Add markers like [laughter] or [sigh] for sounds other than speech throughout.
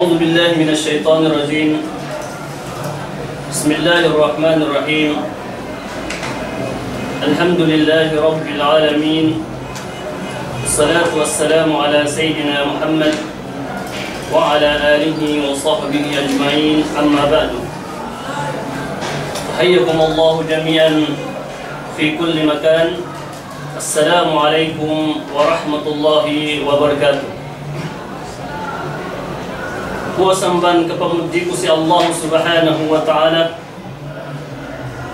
أعوذ بالله من الشيطان الرجيم. بسم الله الرحمن الرحيم. الحمد لله رب العالمين. الصلاة والسلام على سيدنا محمد وعلى آله وصحبه أجمعين. أما بعد. حيكم الله جميعا في كل مكان. السلام عليكم ورحمة الله وبركاته. Kuasamban kapamudi ko si Allah subhanahu wa ta'ala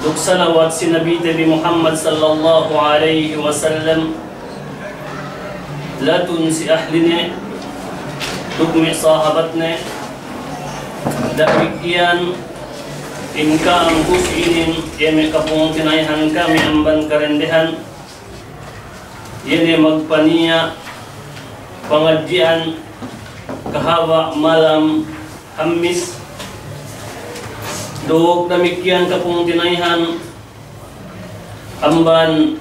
Duk salawat si Nabi Nabi Muhammad sallallahu alaihi wasallam Latun si ahline Duk mi sahabatne Dahwikian Inka ang kusinin Yeme kapung tinayhan kami amban karendehan Yene magpaniya Pengajian kahawa malam Hamis Duk demikian kapung tinayhan Amban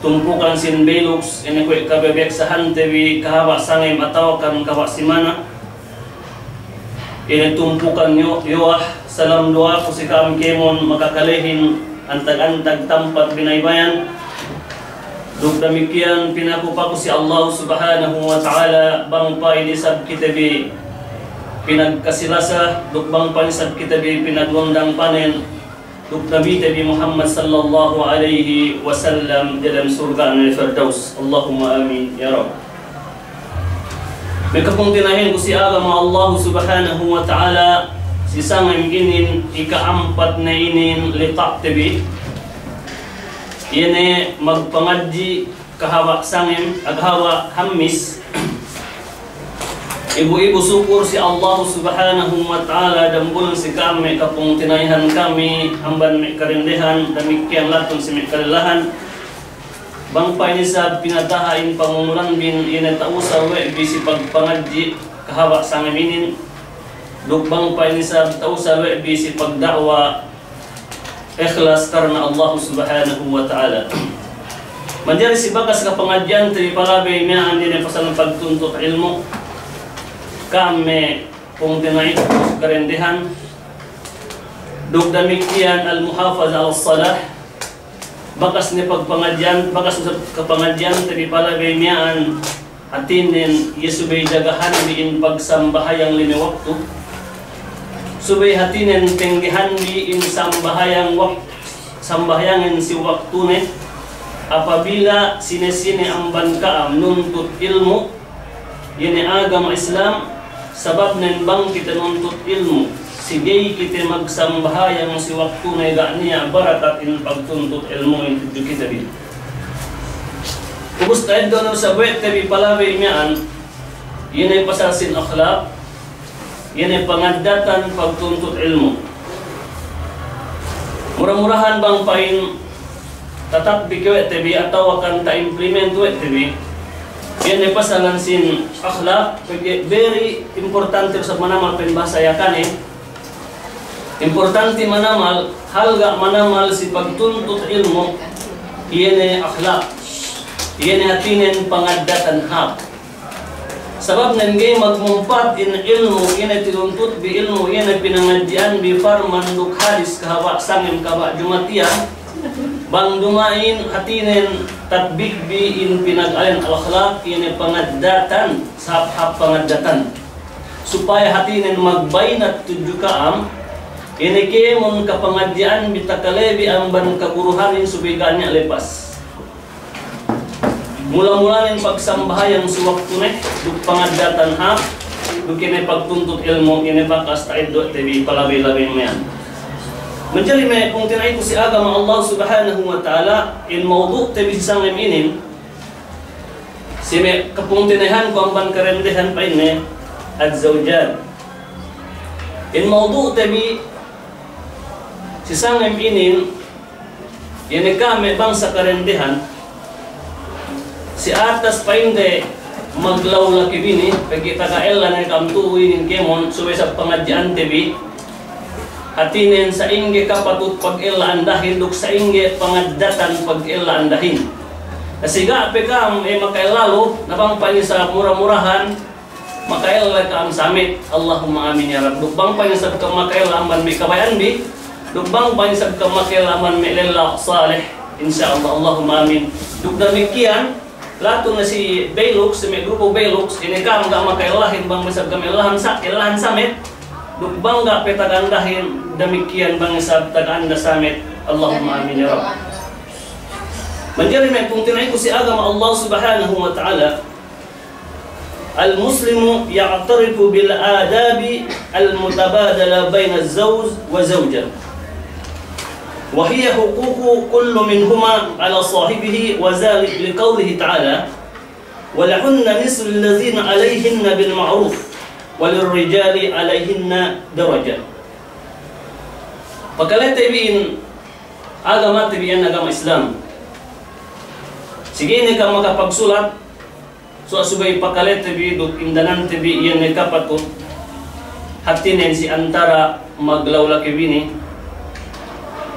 Tumpukan sin belux Ini kuy kabebek sahan tewi kahawa sangay matawakan kawa simana. Ini tumpukan yo yoah Salam doa ko si kam kemon makakalehin Antag-antag tampat binaybayan Duk demikian pinakupa ko si Allah subhanahu wa ta'ala bang pailisab kita bi. Pinagkasilasa duk bang pailisab kita bi pinaglundang panen. Duk nabi tabi Muhammad sallallahu alaihi wasallam dalam surga ng Firdaus. Allahumma amin ya Rabb kapong tinahin ko si agam Allah subhanahu wa ta'ala si sangam inin ikaampat na inin litak tabi Yene magpangadji kahawa sangim aghawa hammis. Ibu-ibu syukur si Allah subhanahu wa ta'ala dan bulan si kami kapung tinayhan kami hamban mi karindehan demikian latun si mi kalilahan. Bang ini sa pinatahain pangumulan bin ina tausa we bisi pagpangadji kahawa sangim inin. Duk bang ini sa tausa we bisi pagdakwa ikhlas karena Allah Subhanahu wa taala. Manjari si bakas ka pengajian tri palabay miya andi na pasal pagtuntut ilmu. Kami kung tinay karendihan dug damikian al muhafaz al salah bakas ni pagpangadyan bakas sa kapangadyan tri palabay miyaan atinin yesubay dagahan diin pagsambahayang limi waktu subay hatinen penggihan di in sambahayang wak sambahayangan si waktu ne apabila sine-sine ang bankaam nuntut ilmu yene agama Islam sabab nen bang kita nuntut ilmu sige kita magsambahayang si waktu ne gania barakat in pagtuntut ilmu in kita din. Tayo doon sa buwet tabi palawe imyaan yun ay pasasin akhlaq yan ay pangadatan pagtuntut ilmu. Murah-murahan bang pain tatap bikyo tebi atau akan ta implement we tebi. Yan ay pasalan sin akhlak very importante sa manamal penbasa yakan eh. Importante manamal halga manamal si pagtuntut ilmu ay akhlak. Ay hatinin pangadatan hap. Sebab nanggay magmumpat in ilmu ina tinuntut bi ilmu ina pinangadyan bi farman duk hadis kahawa sangim kawa jumatian. Bang dumain hatinen tatbik bi in pinag-alin al akhlaq ina pangadatan sabhab pangadatan supaya hatinen magbainat tuju kaam ina kemon kapangadyan bitakalebi ang ban kaguruhanin subigannya lepas Mula-mula ng pagsambahayang si waktu ne, duk pangadatan ha, duk kini pagtuntut ilmu, kini bakas tayo do, tabi palabi-labi mo yan. Menjadi may kung tinay si agama Allah subhanahu wa ta'ala, in maudu tabi sang iminin, si may kapung tinahan ko ang bankarendehan pa ini, at zawjan. In maudu tabi, si sang iminin, yan kami bang sa karendehan, si atas painde maglaw laki bini pagi takaela na kamtuwin kemon suwe sa pangadyan tebi hatinen sa inge kapatut pag ila andahin duk sa inge pangadatan pag ila andahin Nasiga pe kam e makailalo nabang pani sa murah-murahan makail ka ang samit. Allahumma amin ya rab. Dubang pa sab ka makail aman mi kabayan bi? Dubang pa sab ka makail aman mi lillah salih insyaallah Allahumma amin. Dug demikian lato na si Belux si may grupo Belux ini ka mga makailahin bang masab kami ilahan sa ilahan samit dubang ga petagandahin demikian bang sab tagaanda samit Allahumma amin ya rab Menjadi may pungtinay ko si agama Allah subhanahu wa ta'ala المسلم يعترف بالآداب المتبادلة بين الزوج وزوجة وهي حقوق كل منهما على صاحبه وذلك لقوله تعالى ولهن مثل الذين عليهن بالمعروف وللرجال عليهن درجة. فكلت بين هذا ما تبين كما إسلام. سيجين كما كفك سولا سوى سوى فكلت بيدك إمدنان تبين كفكو حتى ننسي أنترى maglaw laki bini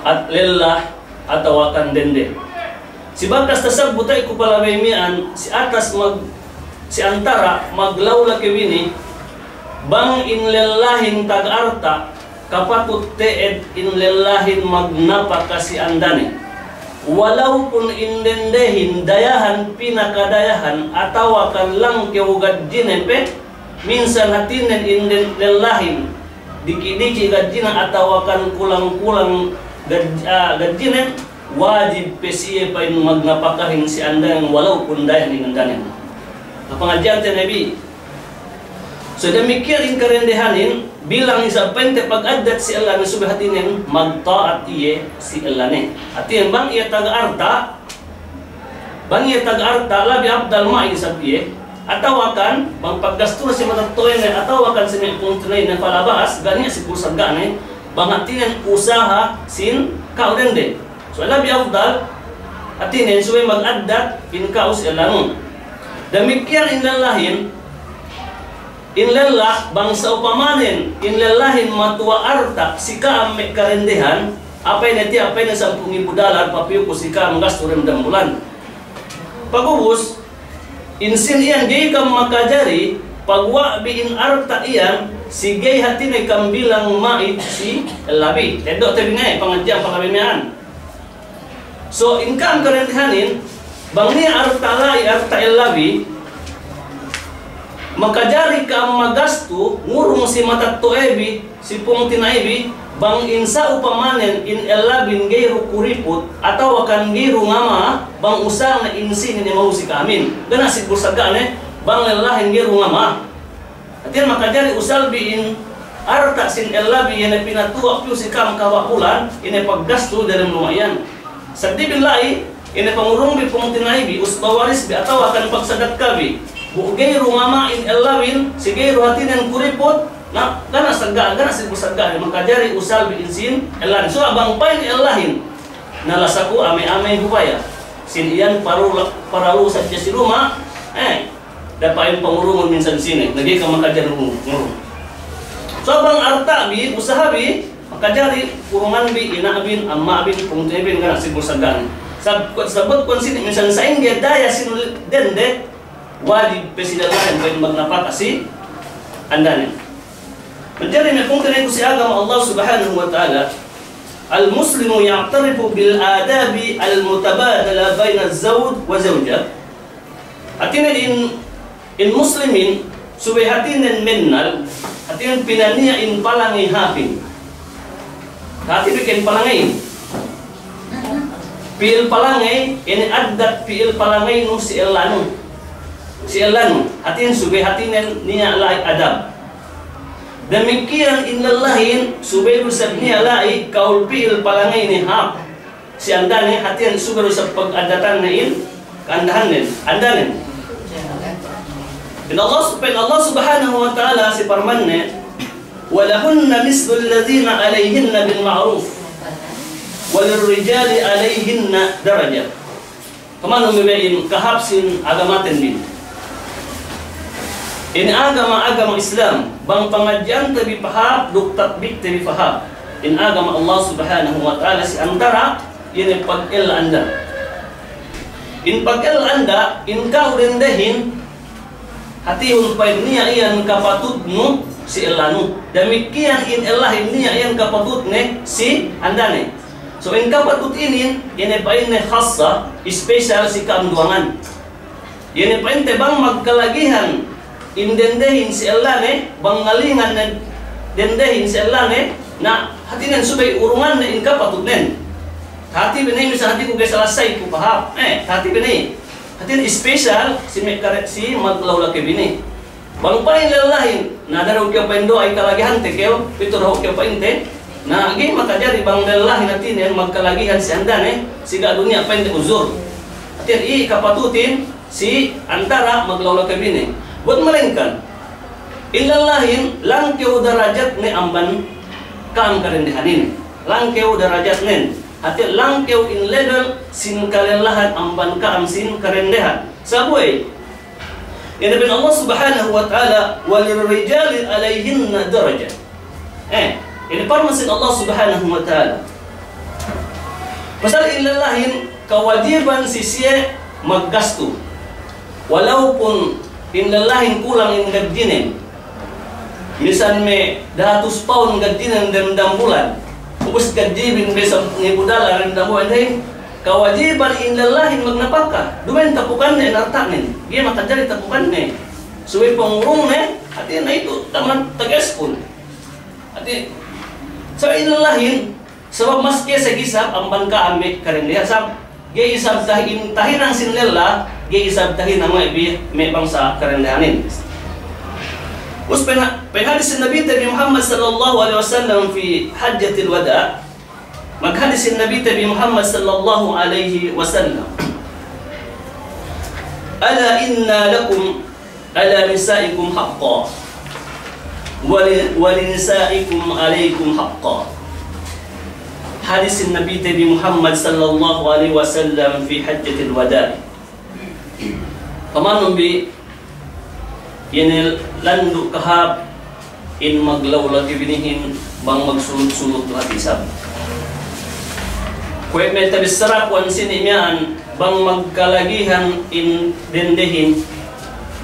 at lillah atawakan dende. Si bakas tasab butay ko pala mian si atas mag si antara maglawla kibini bang inlillahin tag-arta kapatut teed inlillahin magnapa kasi andani walaupun indendehin dayahan pinakadayahan atau akan lang kewugad jinepe minsan hatinen inden lillahin diki-diki gajina atau akan kulang-kulang gajinen wajib pesiye pa in magnapakahin si anda yang walaupun dayahan indendanin pengajian Nabi. So demikian karendehanin bilang isa pente pag-adat si Allah na subahatinin magtaat iye si Allah ni. Atin bang iya taga-arta bang iya taga-arta labi abdal ma isa iye. Atau akan bang paggasto na si matatoy na atau akan si may puntunay na palabas gani si pusag bang atinin usaha sin kaudende. So labi abdal atinin suwe mag-adat in kaus Allah nun. Demikian inalahin Inlelah bangsa upamanin inlelahin matua arta sika ame karendehan apa ini ti apa ini sampung ibu dalar papiu ko sika menggas turun dan bulan pagubus insin iyan kam makajari pagwa biin arta iyan si gay hati ni kam bilang mait si labi. Tedo tebi ngay pengajian pangabimian so inkam karendehanin bang ni arta lai arta elabi makajari ka magasto ngurung si matatto ebi si pung tinaibi bang insa upamanen in elabin gayro kuripot atau akan gayro ngama bang usang na insin ni mau si kamin gana si kusagane bang lelahin gayro ngama atin makajari usal biin arta sin elabi yan pinatua piu si kam kawakulan ini paggasto dari lumayan. Sadi billahi ini pangurung bi pung tinaibi usbawaris bi atau akan pagsadat kabi Bugay rumama in elawin, sige ruhatin yang kuripot, na kana sagga kana sig sagga makajari usal bi insin elan so abang pain elahin nalasaku ame-ame hubaya sin iyan paru paralu si rumah eh dapain pangurungan minsan sini. Lagi ka makajari ngurung so abang arta bi usaha bi. Makajari kurungan bi. Ina bin amma bin pungtay bin kana sig sagga sab sabot kon sini minsan sa india daya sin dende wajib presiden lain bagi magnapakasi anda nih. Menjadi mengkungkiri si agama Allah Subhanahu wa taala. Al-Muslimu ya'tarifu bil adabi al-mutabadala baina zawj wa zawjah. In in muslimin subay hatinen mennal hatinen pinania in palangi hapin. Hati bikin palangi. Pil palangi ini adat pil palangi nu si elanu si elan hatin subay hatinen niya lai adam demikian innallahin subay usab niya lai kaul pil palangay ni hap si andane hatin subay usab pagadatan na in kandahanin andanin In Allah subhanahu Allah subhanahu wa ta'ala si parmanne walahunna mislu alladhina alayhinna bil ma'ruf walirrijali alayhinna daraja Ke mana membain kahapsin agamaten din ini agama-agama Islam bang pengajian tabi paham duk tatbik tabi paham in agama Allah subhanahu wa ta'ala si antara ini pagil anda in pagil anda in kau hatihun pa niya iyan kapatut no si elanu demikian in Allah niya iyan kapatut ne si andane. So in kapatut ini pa ini khassa special si kaamduangan ini pa inte bang magkalagihan indendehin si Allah ne bangalingan ne dendehin si Allah ne na hatinan subay urungan ne in kapatut nen hati binay misal hati ko kay ko pahap eh hati binay Hatin special si mekaret si maglaw laki bini. Bang pain lalahin na daraw kaya paindo ay kalagihan te keo pito raw kaya painte na agi makajari bang lalahin natin yan magkalagihan si andan eh siga dunia painte uzur. Hatin i kapatutin si antara maglaw laki bini. Buat malengkan ilalahin lang keo darajat ni amban kaam karendihanin. Lang keo darajat nen Hati langkeu in level sin kalelahan amban kaam sin karendehan. Sabuai. Yang Nabi Allah Subhanahu wa taala walil rijali alaihinna darajah. Eh, ini permasin Allah Subhanahu wa taala. Pasal ilalahin kewajiban sisia maggastu. Walaupun inlalahin kulang in gadjinin. Misal me datus pound gadjinin dan bulan ubus kadibin besok ni budala rin damo anday kewajiban indallahi magnapaka dumen tapukan ne nartanin dia makajari tapukan ne suwi pengurung ne hati na itu taman tegas pun. Hati so indallahin sebab mas ke segisap amban ka ame karen dia sab ge isab tahin tahinang sinlela ge isab tahin ibi me bangsa karen dianin Us penghadis Nabi Nabi Muhammad sallallahu alaihi wasallam fi hajjatil wada maghadis Nabi Nabi Muhammad sallallahu alaihi wasallam Ala inna lakum ala nisaikum haqqan wa linisaikum alaikum haqqan Hadis Nabi Nabi Muhammad sallallahu alaihi wasallam fi hajjatil wada Pamanong bi Yan landu kahap in maglaw lagi binihin bang magsulot-sulot lahat isab. Kwe may tabisarap wan sinimyaan bang magkalagihan in dendehin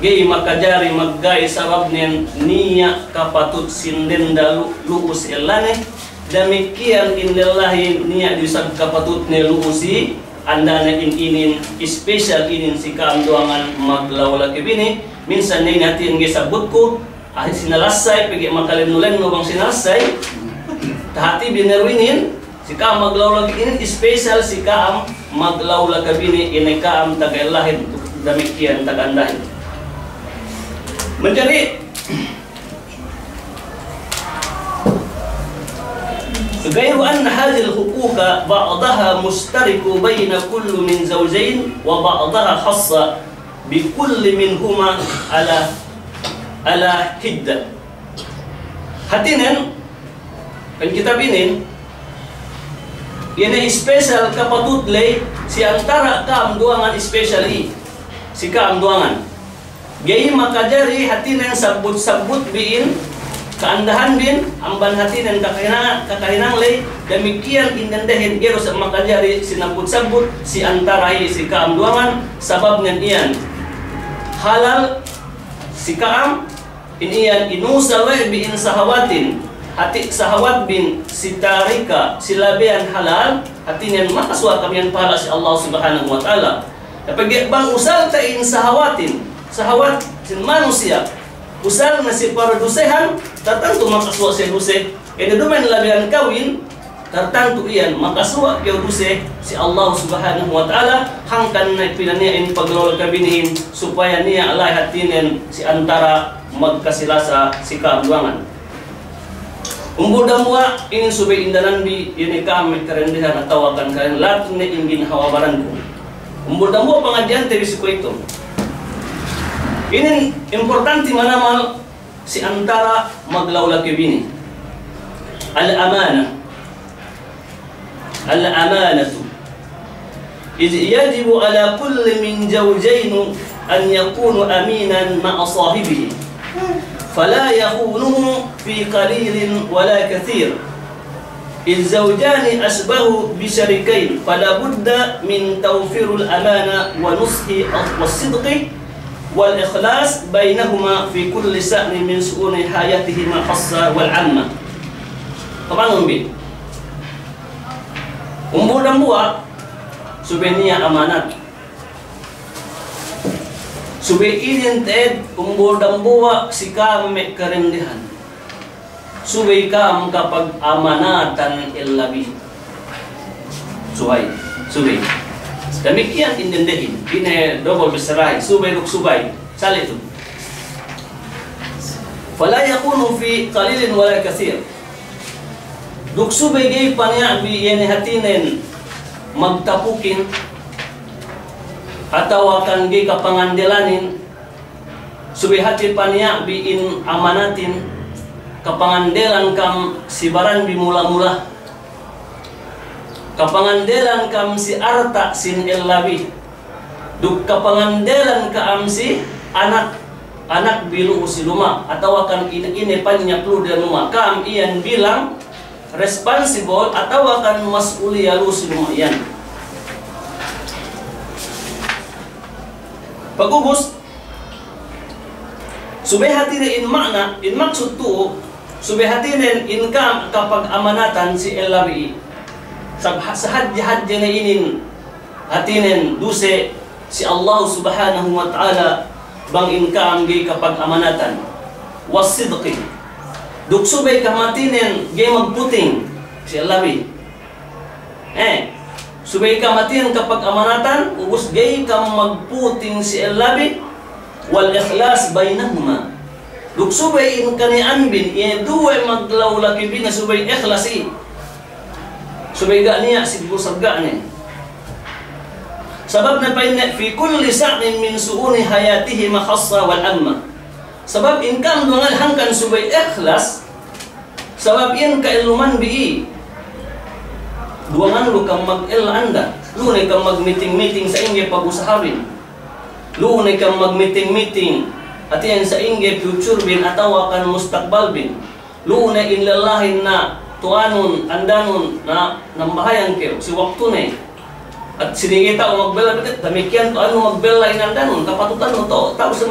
gay makajari maggay sabab nen niya kapatut sindenda luus elane demikian indallahi niya disab kapatut ne luusi anda na in inin special inin si kaamduangan maglaw lagi bini minsan na natin nga sabot ko ay sinalasay pigi makalinulen no bang sinalasay tahati binerwinin si ka maglawlag ini special si ka maglawlag kabini ini ka am tagalahin damikian tagandahin menjadi غير أن هذه الحقوق بعضها مشترك بين كل من زوجين وبعضها خاصة bikulli minhuma ala ala hidda. Hatinen kan kitab ini ini special kapatutlay si antara kam duangan special i si kam duangan. Gay makajari hatinen sabut-sabut biin keandahan bin amban hatinen kakainan kakainang lay demikian indendahin gero sa makajari sinabut-sabut si antara i si kam duangan sabab ngan iyan halal si kaam iniyan inusala biin sahawatin. Hati sahawat bin si tarika silabian halal hati niyan makaswa kami pahala si Allah Subhanahu wa taala. Bang usal ta in sahawatin. Sahawat sin manusia. Usal na si para dusehan tatanto makaswa si duse kaya dumen labian kawin tertentu iyan makaswa kaya duse si Allah Subhanahu wa taala hangkan na pinaniain paglol kabinihin supaya niya alay hatinen si antara magkasilasa si kaabduangan. Umbuda mua ingin subay indanan bi ini kami kerendahan atau akan kalian lahat na ingin hawabaran ko. Umbuda mua pengajian terisiko itu. Ini importante manamal si antara maglawla bini. Al-amana. Al-amanatu. إذ يجب على كل من زوجين أن يكون أمينا مع صاحبه فلا يخونه في قليل ولا كثير الزوجان أشبه بشريكين فلا بد من توفير الأمانة ونصح والصدق wal ikhlas bainahuma fi kulli sa'nin min su'uni hayatihima khassa wal 'amma. Umbo dan buah subenia amanat. Sube idin ted umbo dan buah si kami kerendihan. Sube kam kapag amanatan illabi. Subay, subay. Demikian indendehin. Ini double berserai. Subay ruk subay. Sali itu. Fala yakunu fi qalilin wala kathir. Duksu bagay panya bi yani hatinen magtapukin atau akan gi kapangandelanin subihati panya bi in amanatin kapangandelan kam sibaran bi mula-mula. Kapangandelan kam si arta sin illabi duk kapangandelan ka am si anak anak bilu si luma. Atau akan ini ini panya plu dan luma. Kam ian bilang responsible atau akan mas'uliyah lu lumayan. Pagubos, subay in makna, in maksud tu, subay hatinin income kapag amanatan si LRE. Sahadya-hadya na inin hatinin duse si Allah subhanahu wa ta'ala bang income kapag amanatan. Wasidqi Duksubay kamatinin gay magputing si Alawi. Eh, subay kamatin kapag amanatan, ubus gay kam magputing si Alawi wal ikhlas bainahuma. Duksubay in kani anbin, duwe maglaw laki bin subay ikhlasi. Subay ga niya si busagga ni. Sabab na fi kulli sa'nin min su'uni hayatihi makhassa wal amma. Sebab income dengan hangkan subay ikhlas Sebab yan kailuman bii. Duangan lu kang mag-il anda Lu na kang mag-meeting-meeting sa inge pag-usahabin Lu na kang mag-meeting-meeting At yan sa inge future bin Ataw akan mustakbal bin Lu na inlalahin na Tuanon, andanon na Nambahayan kayo Si waktu na at sinigita o magbela damikian to ano magbela inandanon kapatutan mo to tao sa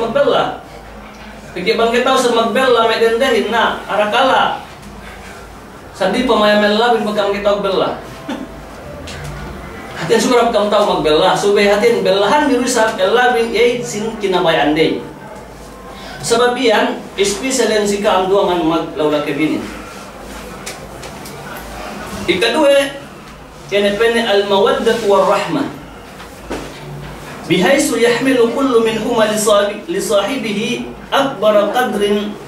Pikir bang kita semagbel lah meden deh na arakala. Sandi pemain lah bin bekam kita belah. Hatian suka kamu tahu magbelah. Sube hatin belahan dirusak elah bin yai sin kinabay andai. Sebab iyan ispi selen sika ang man mag laula dua Ikadue pene al mawaddat war rahmah. Bihaisu yahmilu kullu minhuma li sahibihi أكبر قدر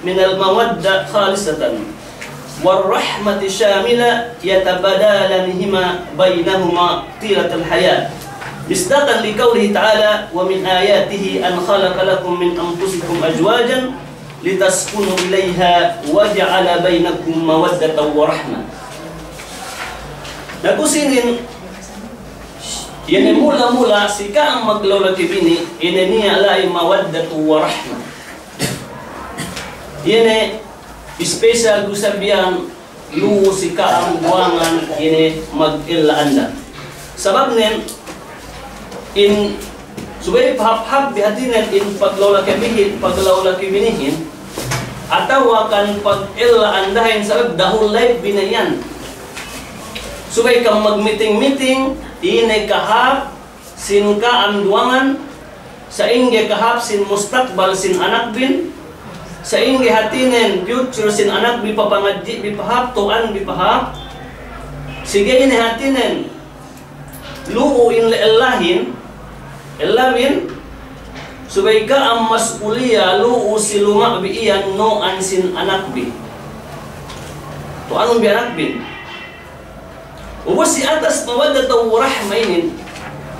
من المودة خالصة والرحمة شاملة يتبادلانهما بينهما طيلة الحياة مصداقا لقوله تعالى ومن آياته أن خلق لكم من أنفسكم أزواجا لتسكنوا إليها وجعل بينكم مودة ورحمة Nakusinin Yani mula-mula si ang maglola kibini ini niya alay mawaddatu wa. Yani special gusabihan lu si ang buwangan ini mag-illa anda. Sabab nen in subay pahap-hap bihatinan in paglola kibihin, paglola kibinihin atau akan pag-illa andahin sabab dahul life binayan. Subay kang mag-meeting-meeting ini kahap sin ka duangan sa inge kahap sin mustakbal sin anak bin sa inge hatinen future sin anak bi papangadji bi pahap tuan bi pahap sige ini hatinen. Luu in leelahin elawin subay ka ang masuliya luu siluma bi iyan no an sin anak bi. Tuan bi anak bin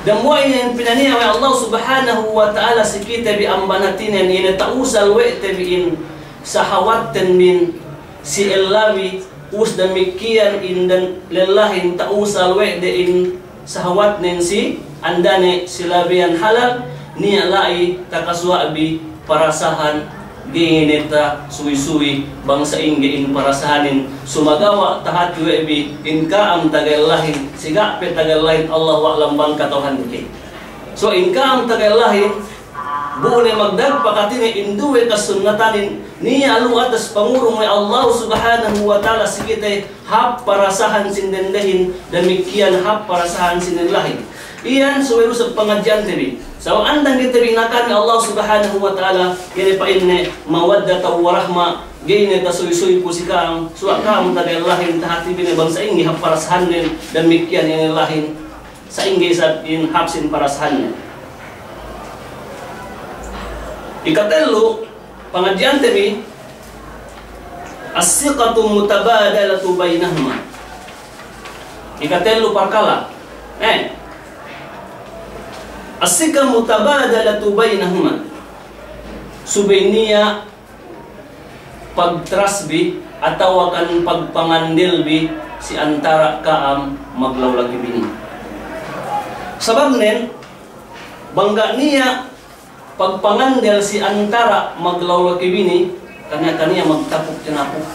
dan buat ini yang pinani oleh Allah Subhanahu wa taala sekita bi ambanatin yang ini tak usah wait bi dan min si illawi us demikian in dan lillahin in tak usah de in. Sahawat nensi anda ne silabian halal ni alai takaswa bi parasahan ginita suwi-suwi bangsa ingge in parasahanin. Sumagawa tahat webi in kaam tagalahin siga pe tagalahin Allah wa lam bang katohan ke so in kaam tagalahin Bukan magdag pakatini induwe kasunnatanin. Niya alu atas pangurong may Allah subhanahu wa ta'ala sikite hap parasahan sindendahin demikian hap parasahan sindenlahin. Iyan suwero sa pengajian. So andang kita binakan Allah subhanahu wa ta'ala kini pa inne mawaddata wa rahma gayne ta suy-suy po si kaang suwa kaang tagal lahin tahati bine bangsa ingi hap parasahan demikian ini lahin sa ingi sa in hapsin parasahan Ikatelo, pengajian temi as-siqatu mutabadalatu bainahuma. Ikatelo parkala. Eh. As-siqa mutabadalatu bainahuma. Subainia pagtrasbi atau akan pagpangandilbi si antara kaam maglawlagi bini. Sabab nen, bangga niya pagpangandel si antara maglawag kibini kanya kanya magtapok tinapok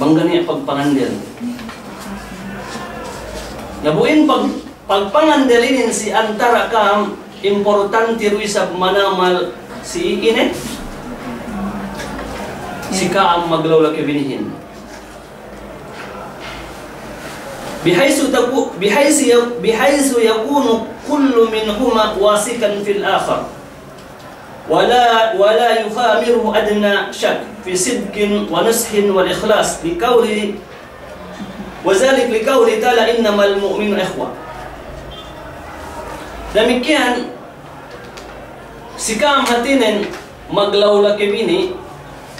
bangga niya pagpangandel nabuin pag pagpangandelinin si antara kam importante ruisab manamal si ine si kaam maglawag kibinihin بحيث تكو بحيث بحيث يكون كل منهما واثقا في الآخر ولا ولا يخامره أدنى شك في صدق ونصح والإخلاص لقوله وذلك لقوله تعالى إنما المؤمن إخوة demikian sikam hatinen maglawlaki bini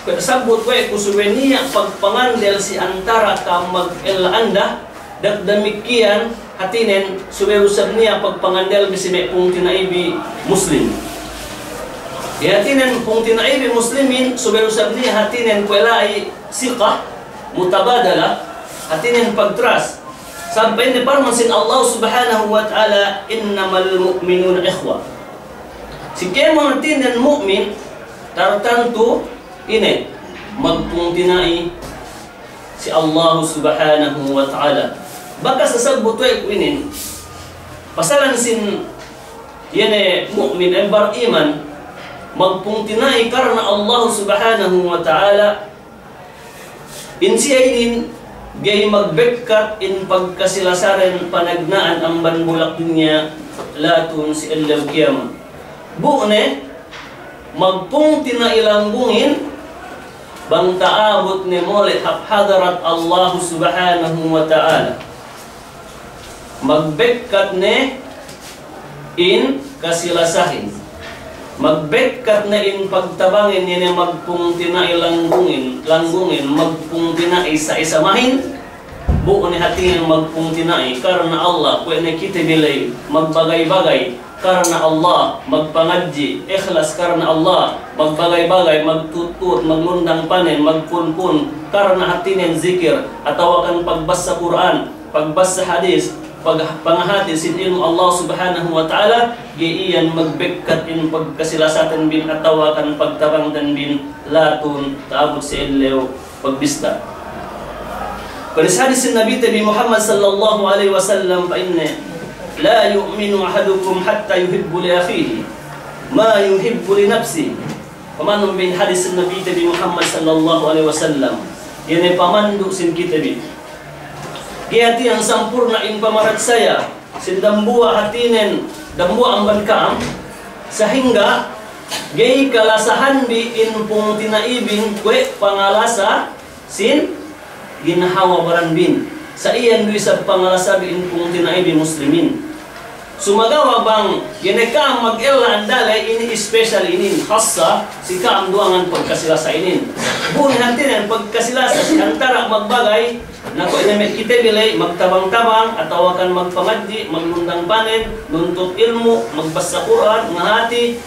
kasabot ko kusuweniya pagpangandel si antara ka dak demikian hatinen sumerusab niya pagpangandel bisime kung tinaibi muslim. Ya hatinen kung tinaibi muslimin sumerusab niya hatinen kuelai siqa mutabadala hatinen pagtras sampai ni parmasin Allah subhanahu wa ta'ala innamal mu'minun ikhwa si kemo hatinen mu'min tartantu ini magpungtinai si Allah subhanahu wa ta'ala. Baka sasagbot ay kuinin pasalan sin yene mu'min ay bar iman magpungtinay karena Allah subhanahu wa ta'ala in siya inin gay magbekkat in pagkasilasaren panagnaan ang banbulak niya latun si Allah kiyama buone magpungtina ilanggungin bang taabot ni molet hadarat Allah subhanahu wa ta'ala. Magbekkat ne in kasilasahin magbekkat na in pagtabangin ni magpungtina ilanggungin langgungin magpungtina isa isamahin buo ni hatingin magpungtina karena Allah pwede kita bilay magbagay-bagay karena Allah magpangadji ikhlas karena Allah magbagay-bagay magtutut maglundang panen magpunpun karena hatinin zikir atau akan pagbasa Quran pagbasa hadis pag pangahati sin ilmu Allah subhanahu wa ta'ala giiyan magbekkat in pagkasilasatan bin atawakan pagtabangdan bin latun taabot si ilew pagbista Kanis hadis Nabi Tabi Muhammad sallallahu alaihi wasallam fa inna la yu'minu ahadukum hatta yuhibbu li akhihi ma yuhibbu li nafsi. Pamanong bin hadis Nabi Tabi Muhammad sallallahu alaihi wasallam Yan pamandu sin kitabi Kiyati ang sampurna in pamarat saya Sindambua hatinen Dambua ang bankam Sehingga Gay kalasahan bi in pung tinaibin Kwe pangalasa Sin Ginhawa baran bin Sa iyan sa pangalasa bi in pung tinaibin muslimin Sumagawa bang gineka mag-ela andalay ini special inin khassa si kaam duangan pagkasilasa inin. Buhin hantinan pagkasilasa si antara magbagay na ko inamet kita bilay magtabang-tabang at tawakan magpangadji, maglundang panen, nuntut ilmu, magbasa Quran, ngahati,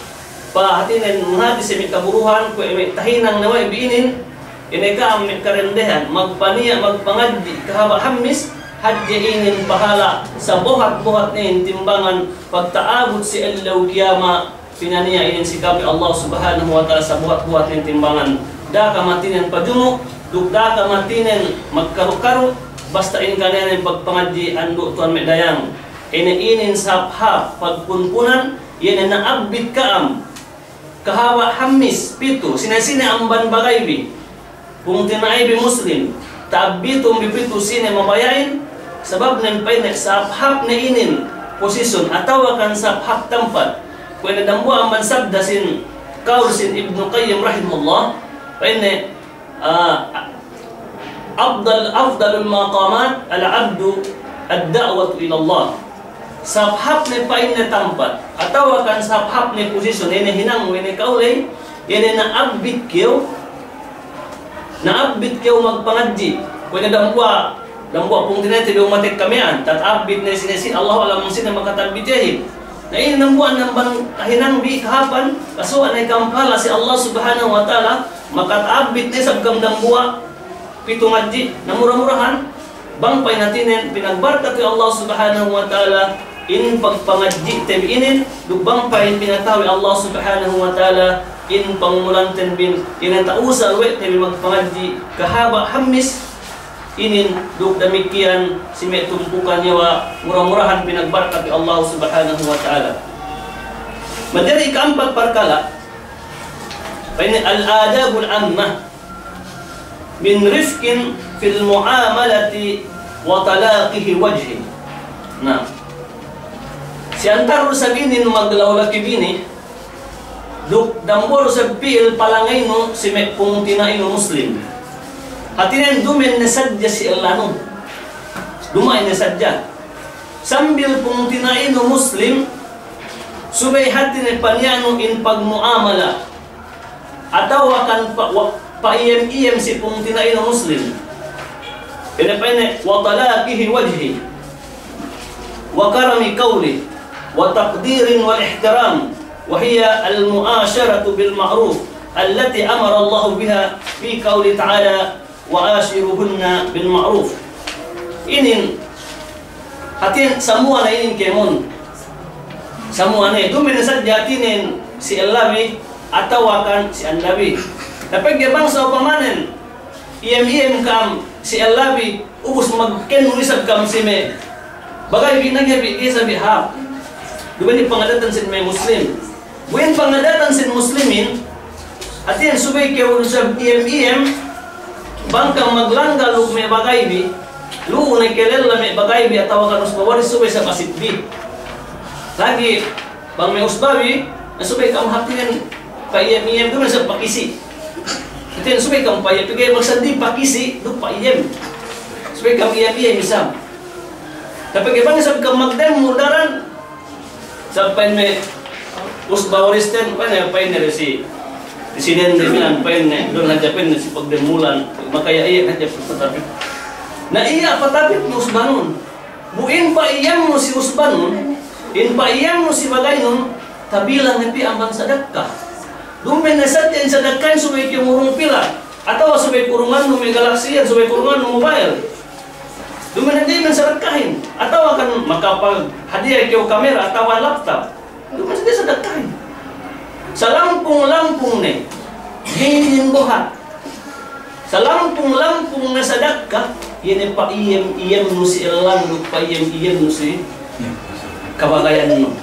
pahatinan ngahati sa may kaburuhan, ko may tahinang naway biinin, ineka ang may karendehan, magpaniya, magpangadji, kahaba hamis, hadya ingin pahala sa buhat-buhat na timbangan. Pagtaabot si Allah kiyama pinaniya inin si kapi Allah subhanahu wa ta'ala sa buhat-buhat na timbangan. Da ka matinen pajumo dugda ka matinen magkaru-karu basta in kanyan pagpangadji ando tuan medayang. Inin inin sa hap pagpunpunan Yan na naabit kaam. Kahawa hamis, pito, sinesine amban bagaybi. Kung tinaibi muslim, taabitong bipito sine mamayain, sabab nan pay na sa hap na inin posisyon atawa kan sa hap tempat. Kung nadamwa ang mansabda sin Ibnu Qayyim rahimahullah, pay na uh, afdal afdalul maqamat al-abdu ad-da'watu ila Allah sabhap ni pain na tampat atau akan sabhap ni posisyon ini hinang ini kaulay ini na abbit kiyo na abbit kiyo magpangadji pwede dambwa dambwa kung tinay tibi umatik kamian tat abbit na sinisi Allah alam mong sina makatabbit yahin na ini nambuan ng bang hinang bi kahapan? Kasuan ay kampala si Allah subhanahu wa ta'ala. Makatabbit ni sabgam dambwa pitong adji na murah-murahan. Bang pay natinen pinagbarkat ti Allah subhanahu wa ta'ala. In pagpangadji tem inin dubang pay pinatawi Allah subhanahu wa ta'ala. In pangmulanten bin inan tausa we tem magpangadji kahaba hamis inin duk demikian si me tumpukan nyawa murah-murahan pinagbarkat Allah subhanahu wa ta'ala Madari keempat perkala Ini al-adabul ammah min rifkin fil muamalati wa talaqihi wajhi. Nah, si antar sa binin maglawlaki bini, duk dambor sa no si me kung tinain no muslim. Hatinan dumen na sadya si Elano. Dumay na sadya. Sambil kung tinain no muslim, subay hati ni panyano in pagmuamala. Ataw akan pa, paiyem-iyem si pung tinain ng Muslim. Pinapene, wa talaqihi wajhi, wa karami qawli, wa taqdirin wal ihtiram, wa hiya al-mu'asharatu bil ma'ruf, allati amara Allah biha fi qawli ta'ala wa ashiruhunna bil ma'ruf. Inin hatin semua na inin kemon. Semua na itu minasadya atinin si Allawi atau akan si Annabi. Tapi gebang sa pamanen, iyem-iyem kam si Allabi, ubus magken ulisab kam si me. Bagay binagya bi isa bi hap. Dua ni pangadatan sin may muslim. Buin pangadatan sin muslimin, atin subay kaya ulisab iyem-iyem, bangkang maglangga lug may bagay bi, luo na kelala may bagay bi at tawagan usbawaris subay sa pasitbi. Lagi, bang may usbawi, nasubay kam hatian pa iyem-iyem doon sa pakisi. Yung subay kang payam. Pagkaya magsandi pakisi, doon pa iyem. Subay kang iyem-iyem isam. Tapi kaya bang sabi kang magdem mudaran. Sampai may usbawaristen pa na pa na si Presiden Demian pa na doon hadjapin na si pagdemulan. Makaya iya hadjapin patapit. Na iya patapit mo usbanon. Buin pa iyam mo si usbanon. In pa iyam mo si nun. Tabilang napi ambang sadakah. Dumen na sadyan sa dagkan subay kimurong pila. Atau subay kurungan no may galaksiyan, subay kurungan no mobile. Dumen na di man sa dagkahin. Atau akan makapag hadiah kiyo kamera atau laptop. Dumen sa sa dagkahin. Sa lampung-lampung ni, hinin buhat. Sa lampung-lampung na sa dagka, yun pa iyem-iyem mo si ilang, pa iyem-iyem mo si kabagayan mo.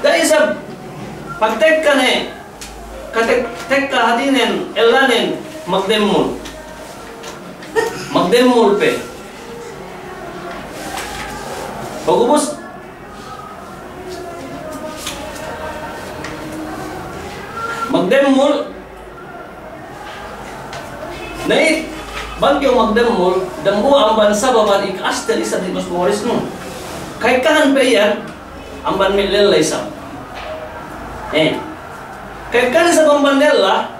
Dahil sa pagtek ka ni, katek ka hatinin, elanin, magdemol. Magdemol pe. Pagubos, magdemol, Naik, bagyo magdemol, dambu ang bansa baban ikastel isa di mas moris no. Kay kahan pa yan, ang ban mi lelay sa. Eh. Kay kan sa bambandela,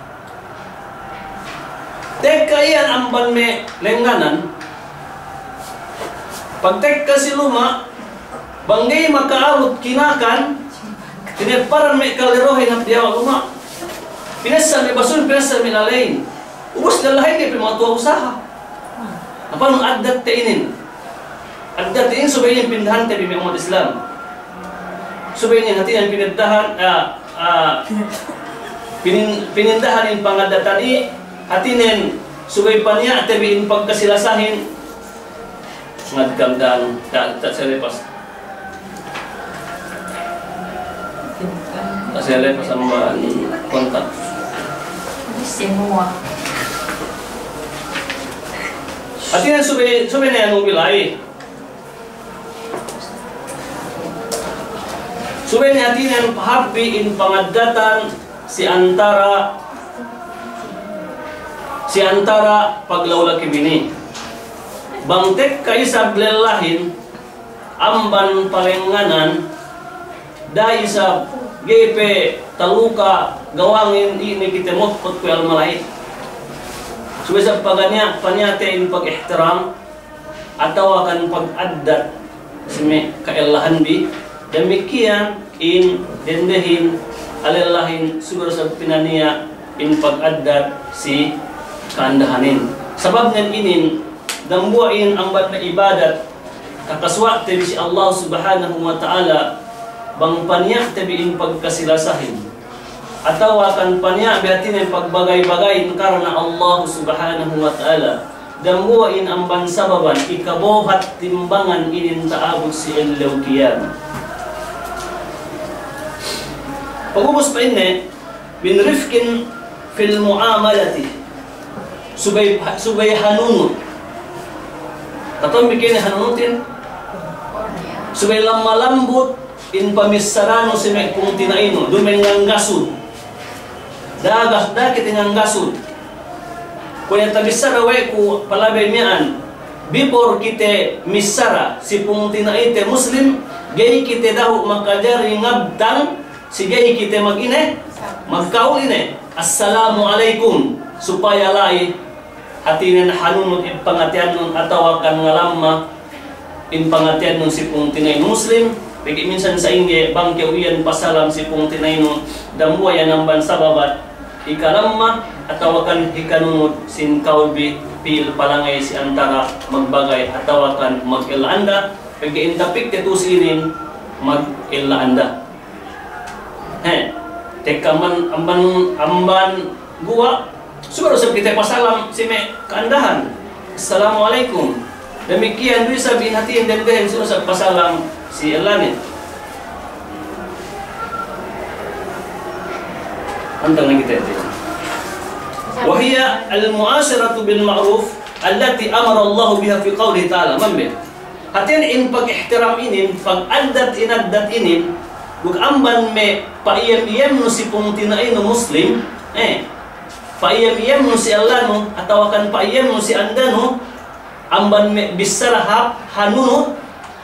teka iyan ang ban mi lengganan, pag teka si luma, banggay makaawot kinakan, tiniparan may kalirohin at diyawa luma. Pinasa may basun, pinasa may lalain. Ubus ni mga usaha. Apa nung adat teinin? Adat teinin subay yung pindahan tayo may umat Islam. Subay niya natin ang pinindahan, ah, ah, pinin, pinindahan yung pangadatan i, atinin, subay pa niya, at tabiin pagkasilasahin, ngadkamdaan, ta, ta, sa lepas. Asele pasambahan kontak. Semua. At yan, subay, subay na yan ang bilay. Subay na atin yan, happy in pangadatan si antara si antara paglawla kibini. Bangtek kaisa blelahin amban palenganan dahil sa gepe taluka gawangin ini kita motpot ko almalait. So sa paganya panyatin pag-ihtiram atau akan pag-addat simi kailahan bi demikian in dendehin alalahin siguro sa pinaniya in pag-addat si kaandahanin. Sabab ng inin dambuain ang bat na ibadat kakaswa si Allah subhanahu wa ta'ala bang paniya tabi in pagkasilasahin atau akan paniya bihatin ang pagbagay-bagay karena Allah subhanahu wa ta'ala. Dan buwain ang bansababan ikabuhat timbangan inin taabot si Ilaw Kiyama pagubos pa ini binrifkin fil muamalati. Subay, subay hanunut katong bikin hanunutin subay lamalambot in pamisarano si may kung tinaino dumengang gasud dagas dakit ngang gasud kung yung tabisara way ku palabay miyaan before kita misara si pung tinaite muslim gay kita daw makajari ngabdang si gay kita mag-ine magkaul ine assalamu alaikum. Supaya lai hatinin hanunot in pangatian nun atawakan ngalamma in pangatian nun si pung tinay muslim Pagi minsan sa inge bangke uyan pasalam si pung tinay nun damuaya ng bansa babat ikalamma atau akan hikanunod sin kaubi pil palangay si antara magbagay atau akan mag-ilaanda pagi intapik tetus inin mag-ilaanda he teka man amban amban gua sa kita pasalam si me kaandahan assalamualaikum. Demikian bisa bin hati dan dehen sa pasalam si Elanin Antang lagi kita وهي المعاشرة بالمعروف التي أمر الله بها في قوله تعالى من به Hatin in pag-ihtiram inin, pag-addat inaddat inin, kung amban me paiyam-iyam no si pung tinain no muslim, eh, paiyam-iyam no si Allah no, atawakan paiyam no si anda no, amban me bisarahap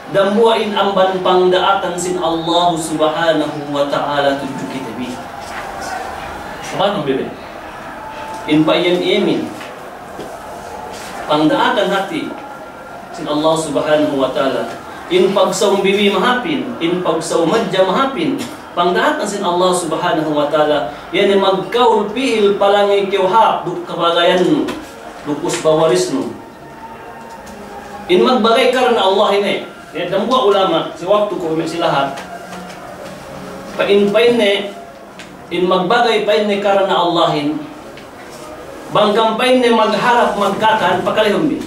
hanunot, dambuain amban pangdaatan sin Allah subhanahu wa ta'ala tujuh kita bi. Paano bebe? in payam-yamin pangdaakan hati sin Allah subhanahu wa ta'ala in pagsaw bibi mahapin in pagsaw madya mahapin pangdaakan sin Allah subhanahu wa ta'ala yan magkaul pihil palangay kiwhap duk kabagayan no dukus in magbagay karena Allah ini ya dambuha ulama si waktu ko silahat pa in paine in magbagay paine karena Allahin bang kampay ni magharap magkakan pakalihom bin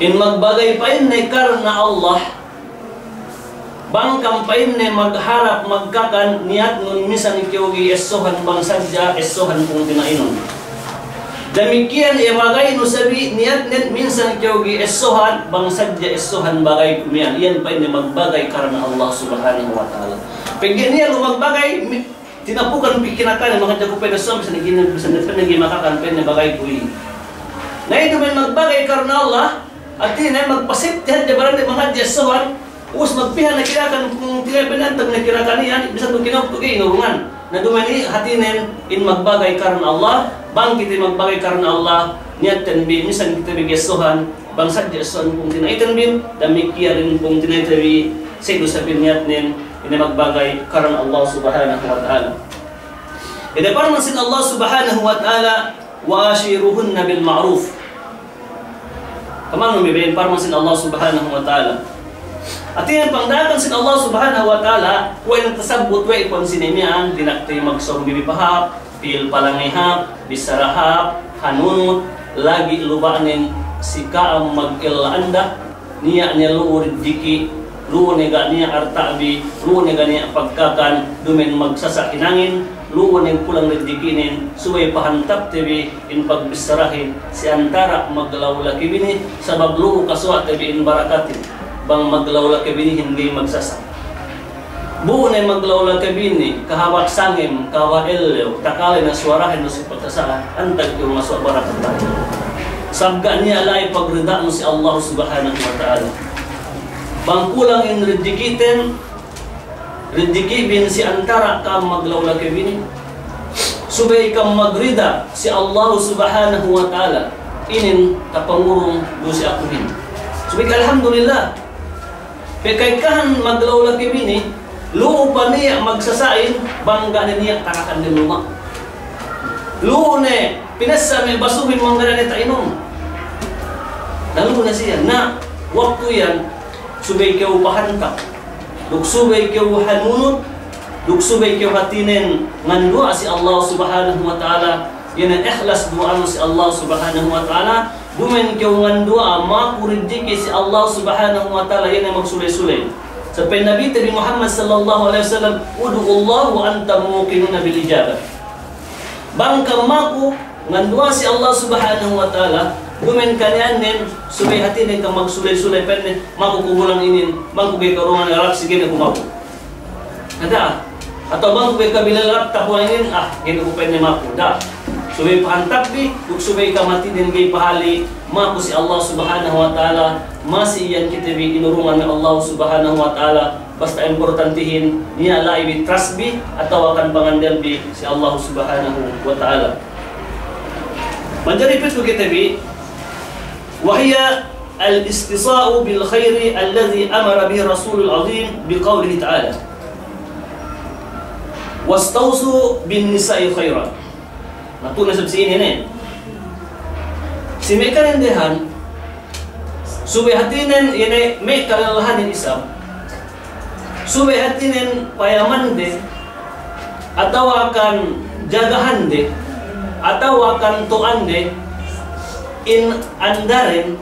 in magbagay pa ni karna Allah bang kampay ni magharap magkakan niat nun misan kiyogi esohan bang sadya esohan kung tinainon demikian ya bagay no sabi niat net minsan kiyogi esohan bang sadya esohan bagay kumian. Iyan pa ni magbagay karna Allah subhanahu wa ta'ala. Pagyan niya lumagbagay tinapukan pikinatan mga jago pwede som sa naging sa naging makakan pwede bagay ko ini na ito may magbagay karna Allah at tina magpasit tiyan di barang mga diyasawan us magpihan na kirakan kung tila pinantag na kirakan niyan bisa itong kinauto kayo inurungan na dumani hatinen in magbagay karna Allah bang kita magbagay karna Allah niyan tanbi misan kita bigyasohan bang sadya son kung tinaitan bin damikiya rin kung tinaitabi sa ito sa pinyat nin ini magbagay karena Allah Subhanahu wa taala. Ida parang sin Allah Subhanahu wa taala wa ashiruhunna bil ma'ruf. Kamano mibayin parang sin Allah Subhanahu wa taala. At yan pangdagan sin Allah Subhanahu wa taala wa in tasabut wa ikon sinimian dinakti magsong bibipahap pil palangihap bisarahap hanunut lagi lubanin si kaam mag-ilanda niya niya luur diki luon ni niya artabi, luon ni niya pagkakan, dumen magsasakinangin, luon ni pulang nagdikinin, suway pahantap tebi in pagbisarahin, si antara maglawla kibini, sabab luo kaswa tebi in barakatin, bang maglawla kibini hindi magsasak. Buo na maglawla kabini, kahawak sangim, kawa elyo, takali na suarahin no si pagkasaan, antag yung maswa barakat tayo. Sabga niya alay pagrida mo si Allah subhanahu wa ta'ala. Bangkulang in ridikitin, ridikibin si antara ka maglawla kabini. Subay kang magrida si Allah subhanahu wa ta'ala. Inin kapangurong do si akuhin. Subay alhamdulillah. Pekaykahan maglawla kabini, Pa niya magsasain, bangga na niya tarakan ng luma. Luo ne, pinasa may basuhin mga ganita inom. Naluo na siya, na, waktu yan, subay kayo pahantap. Luksubay kayo hanunod, luksubay kayo hatinin ngandua si Allah subhanahu wa ta'ala. Yan ang ikhlas doa si Allah subhanahu wa ta'ala. Dumen kayo ngandua, makuridiki si Allah subhanahu wa ta'ala. Yan ang magsulay-sulay. Sampai Nabi Nabi Muhammad sallallahu alaihi wasallam, "Ud'ullah wa anta muqinuna bil ijabah." Bangka maku ngandua si Allah Subhanahu wa taala gumen kanyan nen subay hati nen kang magsulay-sulay pen maku kubulang inin bangku be karungan rap sige ko maku. Ada atau bangku be kabila rap tahuan inin ah gini ko pen maku da. Subay pahantap bi duk subay kamati din gay pahali. Maku si Allah Subhanahu wa taala masih yang kita bi inurungan ni Allah Subhanahu wa taala. Basta importantihin niya lai bi trust bi atau akan pangandal bi si Allah Subhanahu wa taala. Menjadi itu kita bi wahya al-istisa'u bil khairi alladhi amara bihi Rasulul Azim biqaulihi ta'ala. Wastausu bin nisa'i Natuna sa sini ini si mekarendehan Subay hatinen ini may kalalahanin isam. Subay hatinen payaman de atau akan jagahan de atau akan tuan de in andaren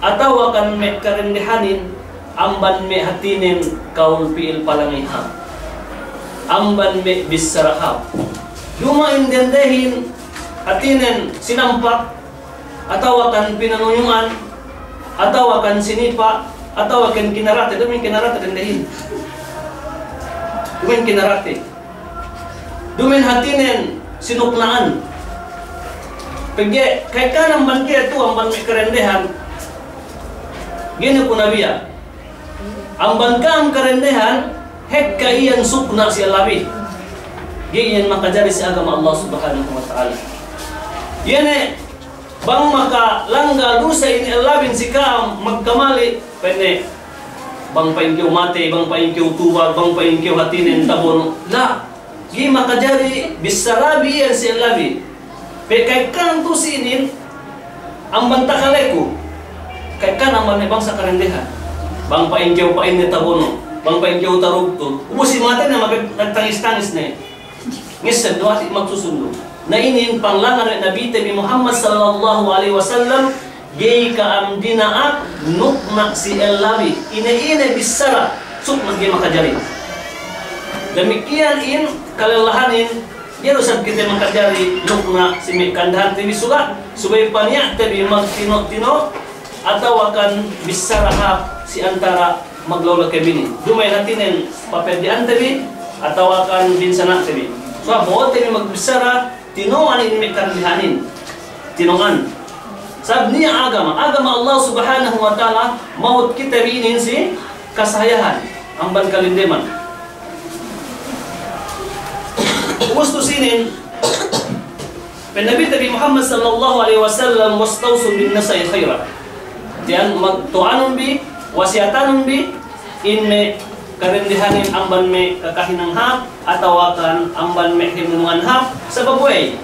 atau akan me karendehanin amban me hatinen kaul piil palangiha amban me bisarahab Duma indendehin hatinen sinampak atau akan pinanuyungan atau akan sinipa. Atau akan kinarate. Dumi kinarate dendehin dumin kinarate. Dumin hatinen sinuknaan pege kay kanang bangke tu ang bangke kerendehan gini ko nabiya ang bangka ang kerendehan hek kaiyan sukna si alabi Giyan makajari si agama Allah subhanahu wa ta'ala. Yan bang maka langga dusa ini alabin si ka magkamali pwede bang paingkiw mati bang paingkiw tuwag bang paingkiw hatinin tabon la gi makajari bisarabi yan si alabi pe kay kan tu sinin ang bantakaleku kay kan ang manibang sa karendehan. Bang paingkiw pain ni tabono bang paingkiw tarugto ubusi mati na nagtangis-tangis na ngisen duwati magsusundo na inin panglangan Nabi Nabi Muhammad sallallahu alaihi wasallam gay ka am dinaak nuknak si elabi ina ina bisara suk magi makajari demikian in kalalahanin Yero sab kita makajari nukna si kandahan tibi suga subay paniya tibi magtino-tino atau akan bisara si antara maglola kebini dumay natinen papedian tibi atau akan binsana tibi so mo tibi magbisara tinongan ini mekarlihanin tinongan sab niya agama. Agama Allah subhanahu wa ta'ala maut kita binin si kasayahan amban kalindeman. Gusto sinin Nabi Nabi Muhammad sallallahu alaihi wasallam wastausu bin nasai khaira. Diyan magtuanon bi wasiatanon bi in me karendihanin amban me kakahinang hap atawakan amban me himungan hap sa babuay.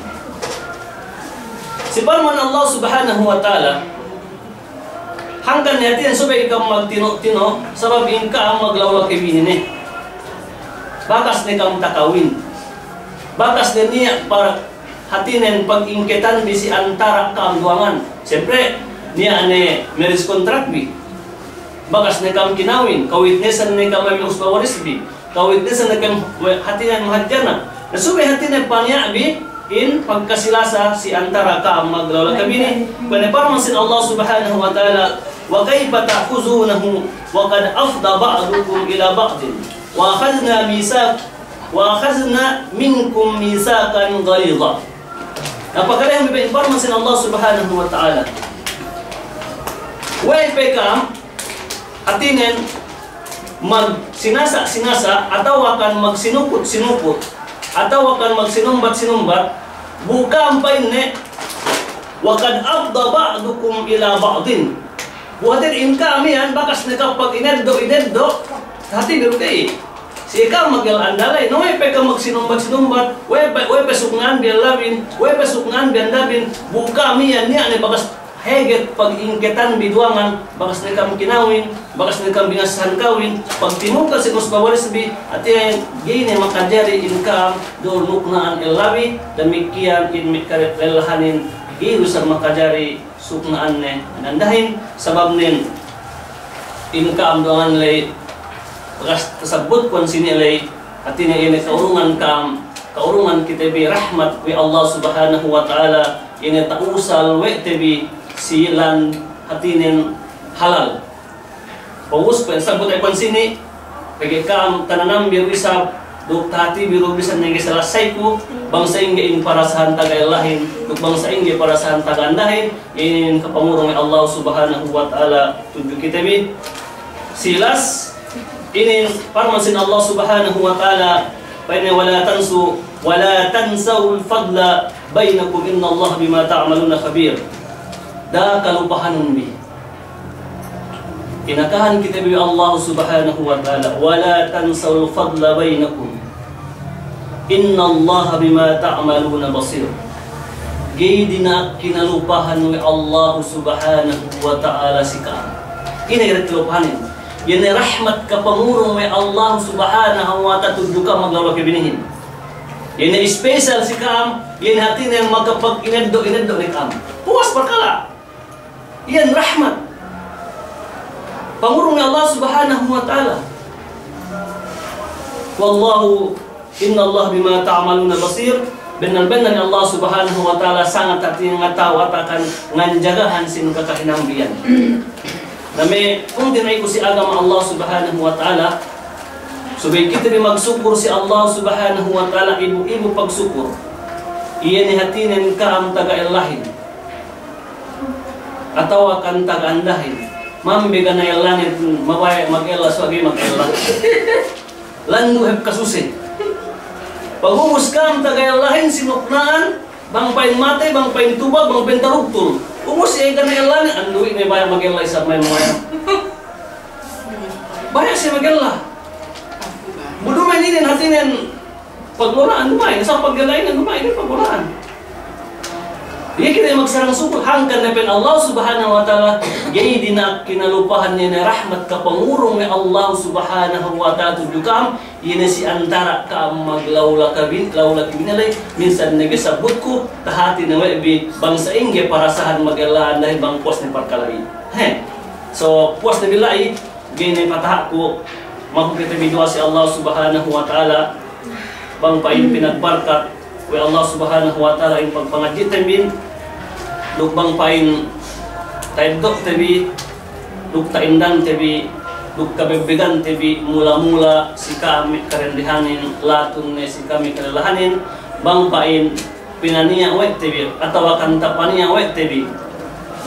Si Parman Allah subhanahu wa ta'ala hanggang natin subay ikaw magtino-tino sabab ka ang maglawag kibinin eh. Bakas ni kang takawin. Bakas ni niya para hatinen pag-ingketan bisi antara kaamduangan. Siyempre, niya ane marriage contract bi. Bakas na kam kinawin, kawitnesan na kam may usbawarisbi, kawitnesan na kam hati na mahadjana. Nasubay hati na panyabi, in pagkasilasa si antara ka ang maglawla kabini. Panaparman sin Allah subhanahu wa ta'ala, wa kayfa ta'khuzunahu wa qad afda ba'dukum ila ba'din. Wa akhadna misak wa akhadna minkum misakan ghalidha. Napakalayan may informan sin Allah subhanahu wa ta'ala. Way pekam atinen mag sinasa sinasa atau akan magsinupot sinupot atau akan magsinumbat sinumbat bukan painne wakad abda ba'dukum ila ba'din. Buhatin in kami yan bakas na kapag ineddo ineddo hati biru kay si ikaw magyal andalay no way ka magsinumbat sinumbat way pa way pa sukngan biyan labin way pa sukngan biyan labin. Buka mi yan niya ni bakas heget pag ingketan biduangan bakas na kam kinawin bakas na kam binasahan kawin pag timuka si mus bawaris bi at yan gini makajari income dor nuknaan elabi demikian in mikaret lelahanin iru sa makajari suknaan ne nandahin sabab nin income doangan lay bakas tasabut kon sini lay at ini ini kaurungan kam kaurungan kita bi rahmat wi Allah subhanahu wa ta'ala ini tausal we tebi silan hatinin halal. Paus pa sabot ay pansini pagi kam tananam biru isap. Duk hati biru bisa negi selesai ku bangsa ingge in para sahan tagay lahin. Duk bangsa ingge para sahan tagandahin in kapamurong Allah subhanahu wa ta'ala tujuh kita bi. Silas ini parmasin Allah subhanahu wa ta'ala. Baina wala tansu wala tansawul fadla. Bainakum inna Allah bima ta'maluna khabir da kalupahan bi Kinakahan kita bi Allah subhanahu wa ta'ala Wala tansawul fadla bainakum. Inna Allah bima ta'maluna basir. Gay dina kinalupahan ni Allah subhanahu wa ta'ala sikam Ini kira kilupahanin Yan rahmat kapamurong may Allah subhanahu wa ta'ala Tudyo ka maglawa kibinihin Yan special si kam Yan hati na magkapag ineddo ineddo ni kam Puwas perkala Yan rahmat. Pangurung Allah Subhanahu wa taala. Wallahu inna Allah bima ta'maluna basir. Benar-benar Allah Subhanahu wa taala sangat hati nga tao at akan nganjagahan sin kakahinambiyan. Nami kung dinay si agama Allah Subhanahu wa taala Subay kita ni si Allah Subhanahu wa taala ibu-ibu pagsukur. Iyan ni hatinin ka ang taga-ilahin atau akan tagandahin mambiga na yung langit mabaya mag-ela swagi mag-ela landu [laughs] heb kasusi paghumus ka ang tagayalahin sinuknaan bang pain mate bang pain tubag bang pain tarugtul umus iya ka na yung langit anduwi may baya mag-ela isa may maya baya siya mag-ela buduman ini hatinin pagmuraan dumay sa paggalain ng dumay ini kita magsarang sukul hangkan na pen Allah subhanahu wa ta'ala Gay dina kinalupahan na rahmat kapangurong ni Allah subhanahu wa ta'ala Tudukam Ina si antara ka maglawla kabin Lawla kabinalay Minsan nagasabot ko Tahati na webi Bangsa ingge para sahan magalaan Dahil bang puas ni parkalay He So puas na bilay Gini patahak ko Makukita bidwa si Allah subhanahu wa ta'ala Bang pain pinagbarkat Wa Allah subhanahu wa ta'ala yung pagpangadjitan bin Lukbang pain Taidok tebi Luk taindan tebi Luk kabebegan tebi Mula-mula si kami karendihanin Latun ne si kami kalalahanin Bang pain Pinaniya wet tebi Atau akan tapaniya wet tebi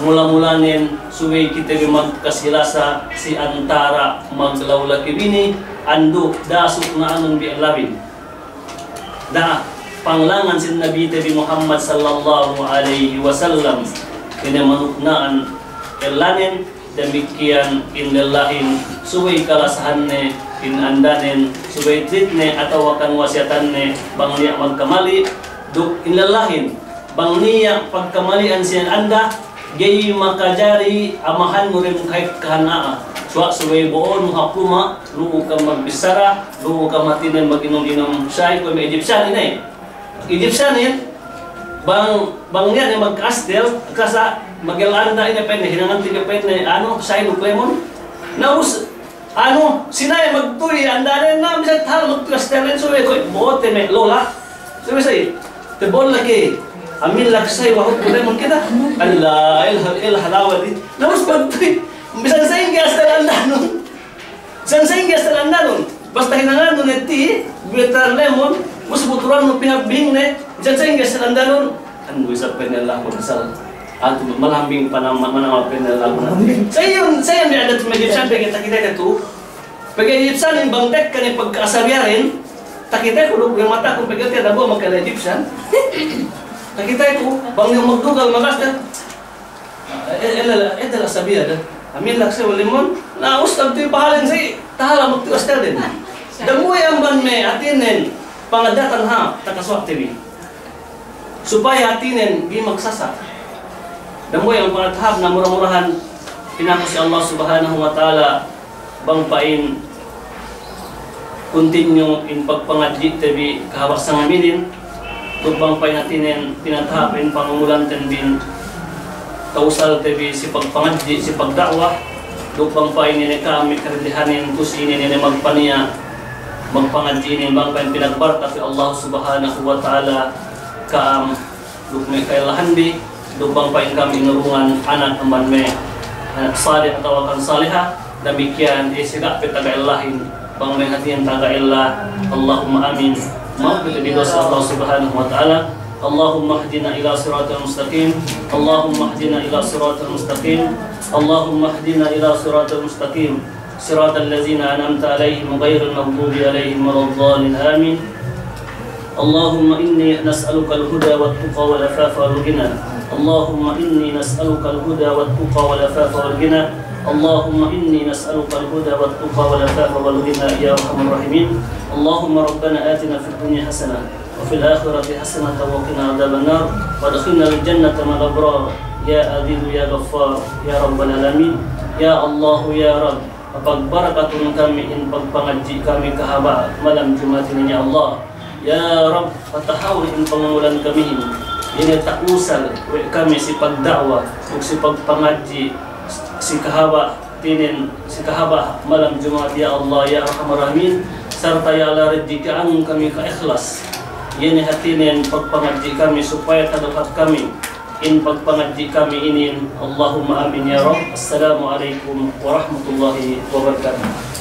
Mula-mulanin Suwi kita magkasilasa Si antara maglawla kibini Anduk dasuk na anong bialabin Da panglangan si Nabi Nabi Muhammad sallallahu alaihi wasallam. Kina manuknaan elanin demikian inlahin suway kalasahanne in andanen subay tritne atau akan wasiatanne bang niya magkamali duk inlalahin bang niya pagkamalian siya anda gay makajari amahan mo rin kahit kahanaa Suwa suway buon hapuma luo ka magbisara luo ka matinan mag-inom-inom siya ko may Egyptian ina Egyptianin bang bang niya ni magkastel kasa magelanda ina pen hinangan tiga pen ano say lemon Naus, ano, sinay magtuloy, andanin na, bisa tal magtuloy, stelen, so ko, bote me, lola. So say, tebol lagi, amin laksay, wahot ko lemon kita. Allah, il, il halawa di. Naus magtuloy, bisa sa ingas talandanon. Sa sa ingas talandanon. Basta hinangan nun iti, bitar lemon, mas buturan mo pinabing ne, sa ingas talandanon. Kan gue sa penela ko nasal. At malambing pa na manang penela ko na. Sa yun, sa yun, ada tumagipsan, kita kita itu, pag-Egyptian, yung bangtek ka ni pagkasaryarin, takita ko, yung mata kung pagkati, dabo magka-Egyptian. takita ko, bang yung magdugal, magasta, eh, dala sabiya, amin lang sa walimon, naus tag ito yung pahalin sa tahala magtugas ka din. Damoy ang ban may atinin, pangadatan ha, takaswak TV. Supaya atinin, di magsasa. Damoy ang pangatahap na murah-murahan, pinako si Allah subhanahu wa ta'ala, bang pain. Continue in pagpangadjit tabi kahawak sa ngaminin tubang pay natinin pinatahapin pangungulan bin kausal tabi si pagpangadji si pagdakwa tubang pay nini kami karindihanin kusini nini magpaniya magpangadji nini bang pay pinagbarta fi Allah subhanahu wa ta'ala kaam lukme kailahandi tubang pay kami nurungan anak aman me anak salih atau akan salihah. Demikian isidak petagaillahin bang may hatian tagaillah Allahumma amin. Maghfir li dosa Allah subhanahu wa ta'ala. Allahumma hdina ila siratal mustaqim. Allahumma hdina ila siratal mustaqim. Allahumma hdina ila siratal mustaqim siratal ladzina an'amta alaihim ghairil maghdubi alaihim waladdallin amin اللهم إني نسألك الهدى والتقى والعفاف والغنى. اللهم إني نسألك الهدى والتقى والعفاف والغنى. اللهم إني نسألك الهدى والتقى والعفاف والغنى يا أرحم الراحمين. اللهم ربنا آتنا في الدنيا حسنة وفي الآخرة حسنة وقنا عذاب النار. وادخلنا الجنة مع الأبرار. يا عزيز يا غفار يا رب العالمين. يا الله يا رب. Pagbarakatun kami in pagpangaji kami kahaba malam Jumat ini ya Allah. Ya Rab, patahawin in pangungulan kami ini. Tak usal kami si pagdawa ug si pagpangaji si kahaba tinin si kahaba malam Jumat ya Allah ya Arhamar Rahimin. Serta ya Allah rezeki ang kami ka ikhlas. Ini hatinin pagpangaji kami supaya kadapat kami in pagpangaji kami ini Allahumma amin ya Rabb. Assalamualaikum warahmatullahi wabarakatuh